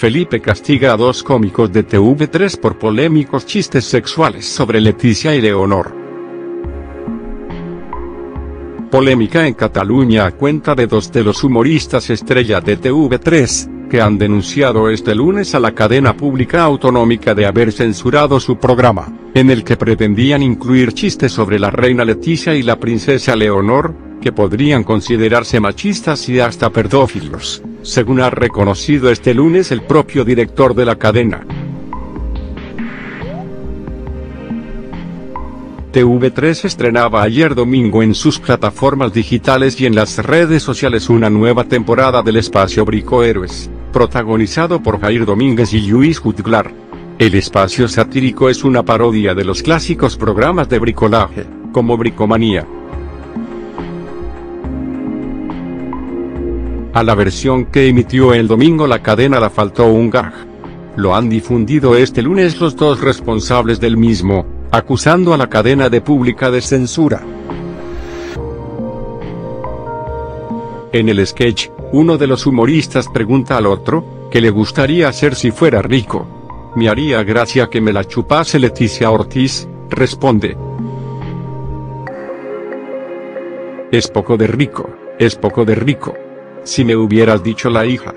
Felipe castiga a dos cómicos de TV3 por polémicos chistes sexuales sobre Leticia y Leonor. Polémica en Cataluña a cuenta de dos de los humoristas estrella de TV3, que han denunciado este lunes a la cadena pública autonómica de haber censurado su programa, en el que pretendían incluir chistes sobre la reina Leticia y la princesa Leonor, que podrían considerarse machistas y hasta pedófilos según ha reconocido este lunes el propio director de la cadena. TV3 estrenaba ayer domingo en sus plataformas digitales y en las redes sociales una nueva temporada del espacio Brico Héroes, protagonizado por Jair Domínguez y Luis Jutglar. El espacio satírico es una parodia de los clásicos programas de bricolaje, como Bricomanía, A la versión que emitió el domingo la cadena la faltó un gag. Lo han difundido este lunes los dos responsables del mismo, acusando a la cadena de pública de censura. En el sketch, uno de los humoristas pregunta al otro, ¿qué le gustaría hacer si fuera rico? Me haría gracia que me la chupase Leticia Ortiz, responde. Es poco de rico, es poco de rico. Si me hubieras dicho la hija.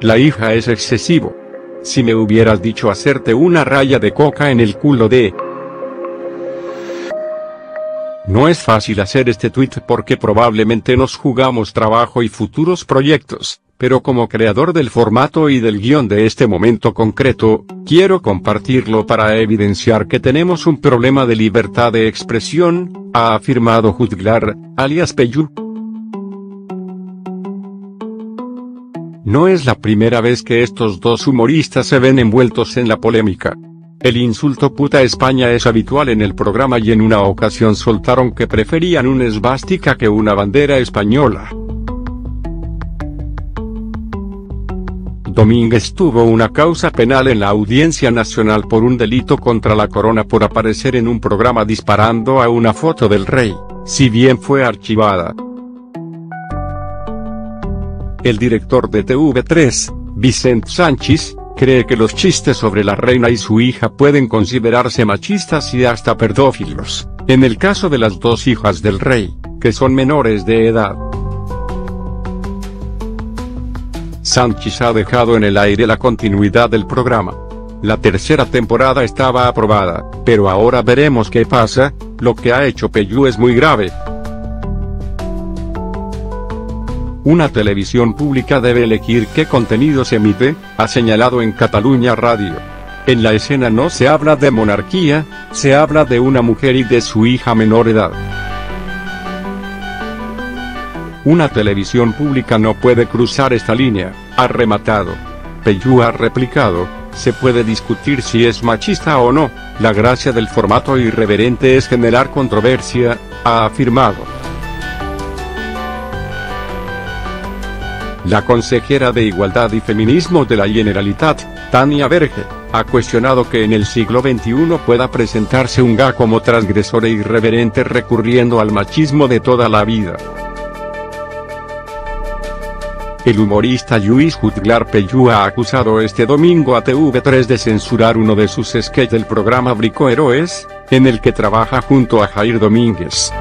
La hija es excesivo. Si me hubieras dicho hacerte una raya de coca en el culo de... No es fácil hacer este tweet porque probablemente nos jugamos trabajo y futuros proyectos, pero como creador del formato y del guion de este momento concreto, quiero compartirlo para evidenciar que tenemos un problema de libertad de expresión, ha afirmado Judglar, alias Peyú. No es la primera vez que estos dos humoristas se ven envueltos en la polémica. El insulto puta España es habitual en el programa y en una ocasión soltaron que preferían una esvástica que una bandera española. Domínguez tuvo una causa penal en la Audiencia Nacional por un delito contra la corona por aparecer en un programa disparando a una foto del rey, si bien fue archivada. El director de TV3, Vicent Sánchez, cree que los chistes sobre la reina y su hija pueden considerarse machistas y hasta pedófilos, en el caso de las dos hijas del rey, que son menores de edad. Sánchez ha dejado en el aire la continuidad del programa. La tercera temporada estaba aprobada, pero ahora veremos qué pasa, lo que ha hecho Peyú es muy grave, Una televisión pública debe elegir qué contenido se emite, ha señalado en Cataluña Radio. En la escena no se habla de monarquía, se habla de una mujer y de su hija menor edad. Una televisión pública no puede cruzar esta línea, ha rematado. Peyú ha replicado, se puede discutir si es machista o no, la gracia del formato irreverente es generar controversia, ha afirmado. La consejera de Igualdad y Feminismo de la Generalitat, Tania Berge, ha cuestionado que en el siglo XXI pueda presentarse un GA como transgresor e irreverente recurriendo al machismo de toda la vida. El humorista Luis Jutglar Pellú ha acusado este domingo a TV3 de censurar uno de sus sketches del programa Brico Héroes, en el que trabaja junto a Jair Domínguez.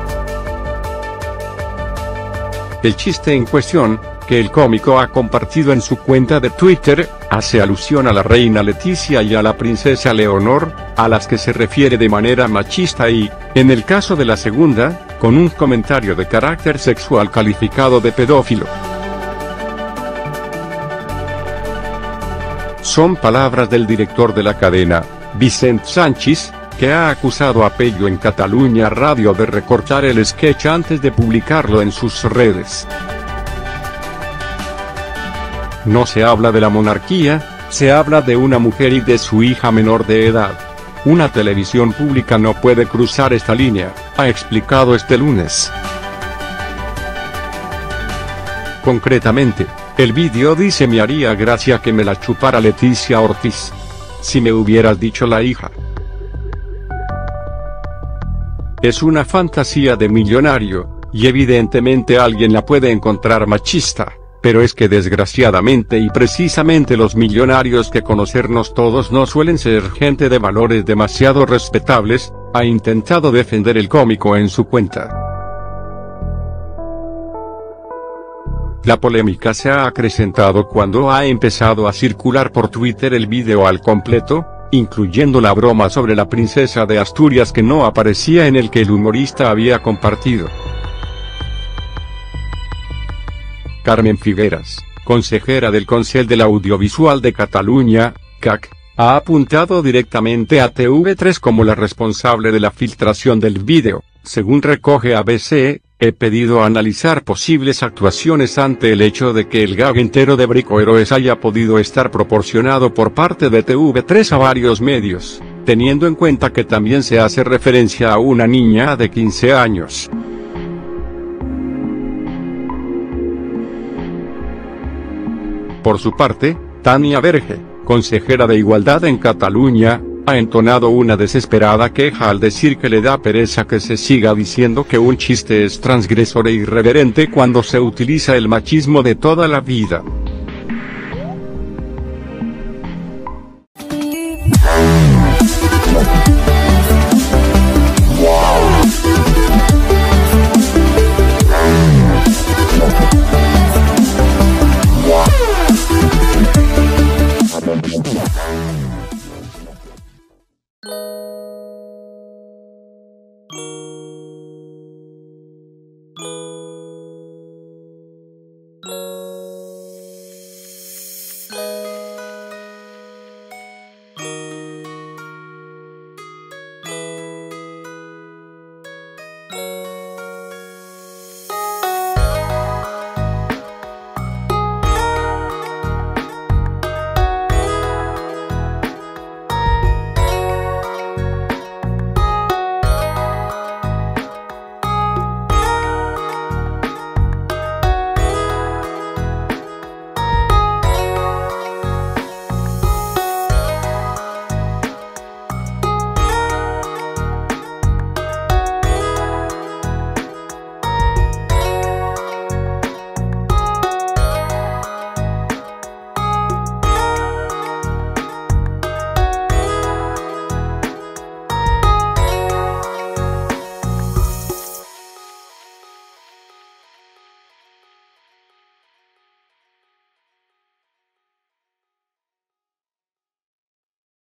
El chiste en cuestión, que el cómico ha compartido en su cuenta de Twitter, hace alusión a la reina Leticia y a la princesa Leonor, a las que se refiere de manera machista y, en el caso de la segunda, con un comentario de carácter sexual calificado de pedófilo. Son palabras del director de la cadena, Vicent Sánchez, que ha acusado a Pello en Cataluña Radio de recortar el sketch antes de publicarlo en sus redes. No se habla de la monarquía, se habla de una mujer y de su hija menor de edad. Una televisión pública no puede cruzar esta línea, ha explicado este lunes. Concretamente, el vídeo dice me haría gracia que me la chupara Leticia Ortiz. Si me hubieras dicho la hija. Es una fantasía de millonario, y evidentemente alguien la puede encontrar machista pero es que desgraciadamente y precisamente los millonarios que conocernos todos no suelen ser gente de valores demasiado respetables, ha intentado defender el cómico en su cuenta. La polémica se ha acrecentado cuando ha empezado a circular por Twitter el vídeo al completo, incluyendo la broma sobre la princesa de Asturias que no aparecía en el que el humorista había compartido. Carmen Figueras, consejera del Consell del Audiovisual de Cataluña, CAC, ha apuntado directamente a TV3 como la responsable de la filtración del vídeo, según recoge ABC, He pedido analizar posibles actuaciones ante el hecho de que el gag entero de Brico Héroes haya podido estar proporcionado por parte de TV3 a varios medios, teniendo en cuenta que también se hace referencia a una niña de 15 años. Por su parte, Tania Berge, consejera de Igualdad en Cataluña, ha entonado una desesperada queja al decir que le da pereza que se siga diciendo que un chiste es transgresor e irreverente cuando se utiliza el machismo de toda la vida.